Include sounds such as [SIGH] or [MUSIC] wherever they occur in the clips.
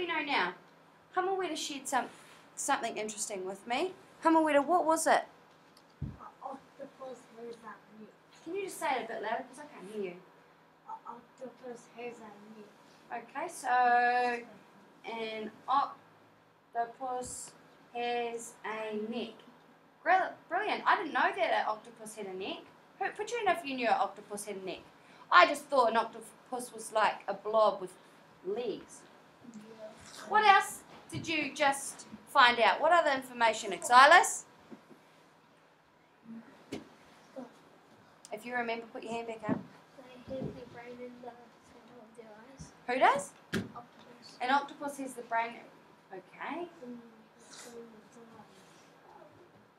we know now. Hamaweta shared some, something interesting with me. Hamaweta, what was it? Octopus has a neck. Can you just say it a bit louder because I can't hear you. Octopus has a neck. Okay, so an octopus has a neck. Brilliant. I didn't know that an octopus had a neck. Who, put you hand if you knew an octopus had a neck. I just thought an octopus was like a blob with legs. What else did you just find out? What other information, Exilis? If you remember, put your hand back up. They have the brain in the center of their eyes. Who does? Octopus. An octopus has the brain. Okay. So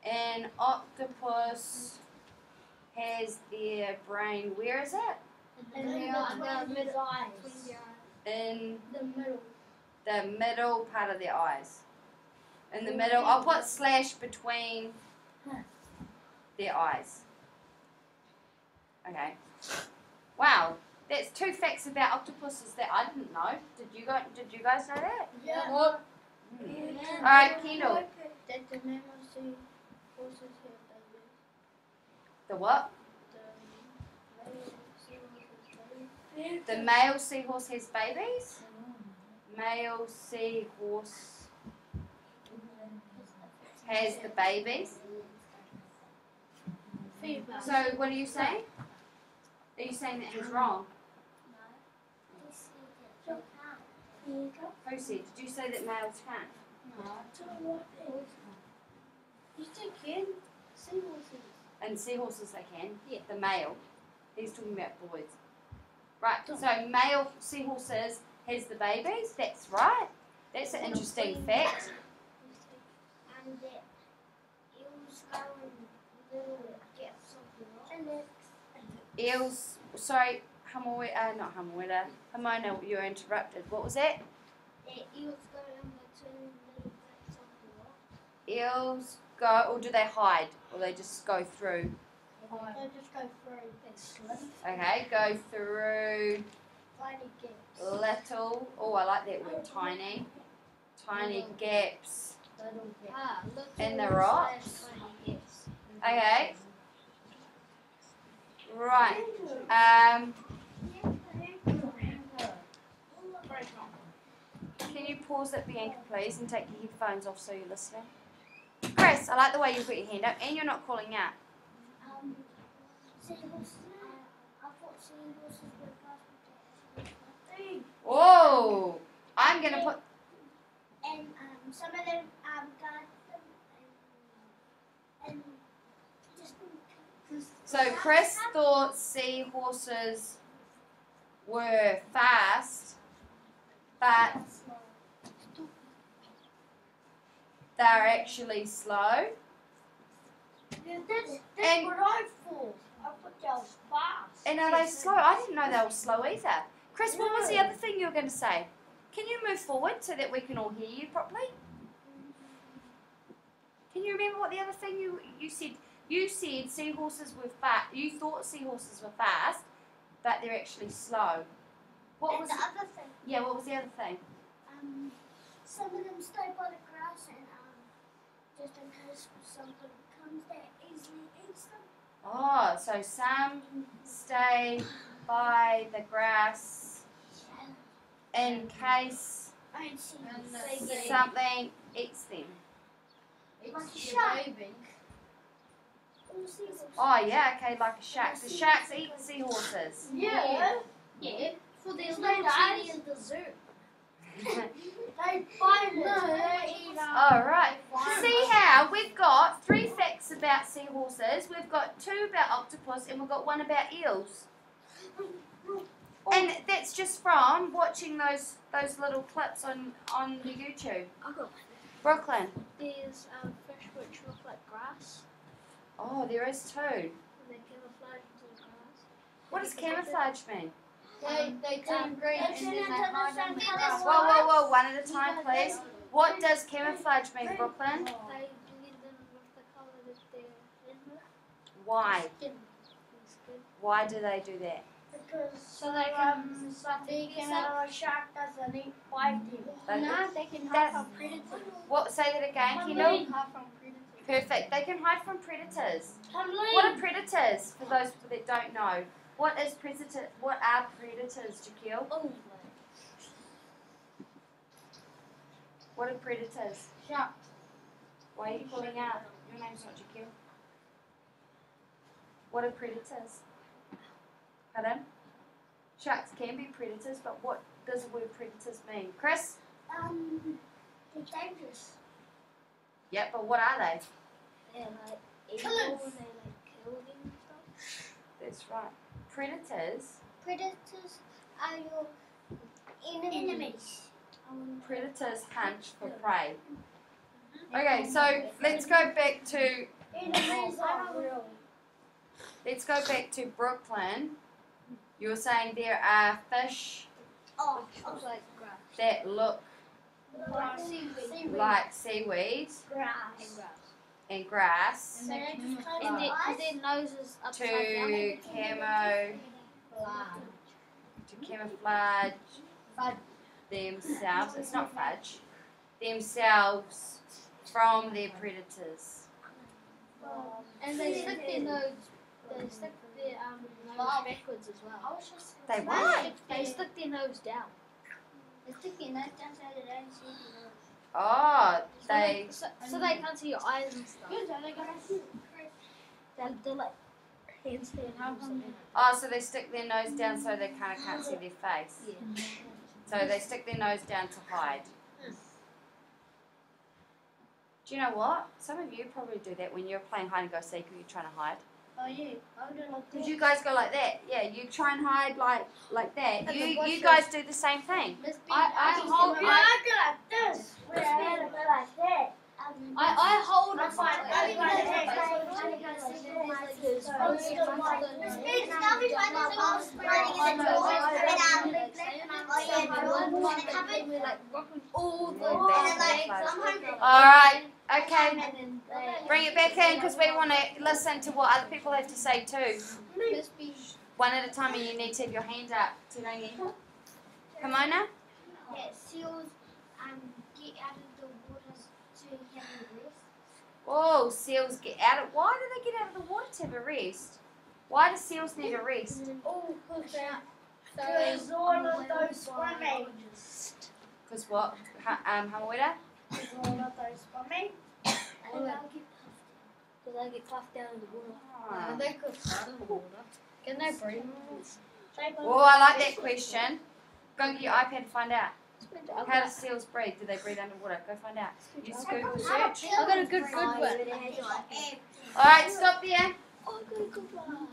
the An octopus has their brain. Where is it? And And then the- the, the the middle eyes. Between their eyes. In The middle. The middle part of their eyes. In the middle. I'll put slash between their eyes. Okay. Wow. That's two facts about octopuses that I didn't know. Did you guys? Did you guys know that? Yeah. Mm. All right, Kendall. The name of horses here, baby. The what? The male seahorses, baby. The male seahorse has babies. Mm. Male seahorse has the babies. So what are you saying? Are you saying that he's wrong? No. Who said? Did you say that males can't? You still can. Seahorses. And seahorses they can. Yeah. The male. He's talking about boys. Right. So male seahorses has the babies. That's right. That's an interesting fact. Eels go and little get something wrong. Eels. Sorry, Hamaweta. Uh, not Hamaweta. Hamona, you're interrupted. What was that? Eels go in between little bits of the rock. Eels go, or do they hide, or they just go through? They just go through. Okay, go through Tiny gaps. little. Oh, I like that word, tiny. Tiny gaps. Little gaps. Ah, look. In the rocks? Tiny gaps. Okay. Right. Um, can you pause it, Bianca, please, and take your headphones off so you're listening? Chris, I like the way you put your hand up, and you're not calling out. Um, seahorses. I thought seahorses were fast Whoa! I'm gonna put. And um, some of them um guard them and and just So Chris thought seahorses were fast, but they're actually slow. And- what I thought. I thought they was fast. And are they slow? I didn't know they were slow either. Chris, what was the other thing you were going to say? Can you move forward so that we can all hear you properly? Can you remember what the other thing you you said? You said seahorses were fast. You thought seahorses were fast, but they're actually slow. What and was? the other thing, Yeah, what was the other thing? um, some of them stay by the grass and um, just in case something comes that easily eats them. Oh, so some stay by the grass in case I ain't seen And them. the They get case something eats them. Like a shark. baby. all seahorses. Oh yeah, okay, like a shark. The sharks eat seahorses. Yeah. Yeah. For their It's little not eyes. in the zoo. They find it. No, They. Um, all right. See how we've got three facts about seahorses. We've got two about octopus, and we've got one about eels. [LAUGHS] And that's just from watching those those little clips on on the YouTube. I got one. Brooklyn. There's um, fish which look like grass. Oh, there is two. And they camouflage into the grass. What does camouflage mean? They, they turn green and then they hide in the grass. Whoa, whoa, whoa! One at a time, please. What does camouflage mean, Brooklyn? They blend in with the colour that they're in. Why? Skin. Skin. Why do they do that? Because So they can something can a shark doesn't eat five things. They- No, they can That's- hide from predators. What? Say that again, They Kendall. can hide from predators. Perfect. They can hide from predators. Tumbling. What are predators? For those that don't know, what is predator? What are predators, Jaquil? Oh, What are predators? shark. Why are you calling out? Your name's not Jaquil. What are predators? Pardon? Sharks can be predators, but what does the word predators mean? Chris? Um, they're dangerous. Yep, but what are they? They're like evil Killers. and they like kill and stuff. That's right. Predators. Predators are your enemies. Enemies. Um, Predators hunt for prey. Okay, so let's go back to Enemies are real. let's go back to Brooklyn. You were saying there are fish Oh, Looks like grass. that look like Seaweed. like seaweed grass. And grass. and grass And then it just mm-hmm. close And their their, eyes. cause their nose is upside to down. camo to camouflage themselves. It's not fudge. Themselves from their predators. And they stick their nose, they stick their um, nose backwards as I was just They They what? they stick their nose down. They stick their nose down so they don't see their nose. Oh, So they so, so they can't see your eyes and stuff. They're, they're like hands there and arms oh, so they stick their nose down so they kind of can't see their face. Yeah. So they stick their nose down to hide. Do you know what? Some of you probably do that when you're playing hide and go seek or you're trying to hide. Oh yeah, I like Did you guys go like that? Yeah, you try and hide like like that. And You you guys do the same thing. I, I, can hold, yeah, I go like this. Wait, I go like that. Um, I, I hold I'm it fine. like I that. got it. Like, I like, got it. like, I like, got like, it. his I got face it. is I got it. like Miss that. Biggs, tell me why there's a mouse running in the door. I know, And, um, I know. oh, yeah, So the one one time in the cupboard. we like rocking all the Oh, and then, bags like, up I'm and hungry. down. All right. Okay. And then they- Bring it back in because we want to listen to what other people have to say too. One at a time, and you need to have your hand up. Tirangi. Pomona? Yeah, seals um, get out of the water to have a rest. Oh, seals get out of. Why do they get out of the water to have a rest? Why do seals need a rest? Oh, because they're all of those swimming. Because what? Ha- Um, Hamawera? Because all of those swimming. And they'll get Because they get puffed down in the water. Ah. They could float in the water. Can they breathe? Oh, I like that question. Go and get your iPad and find out. How I do seals breathe? Do they breathe underwater? Go find out. Use got Google I search. got a good good one. Alright, stop there. I got a good one.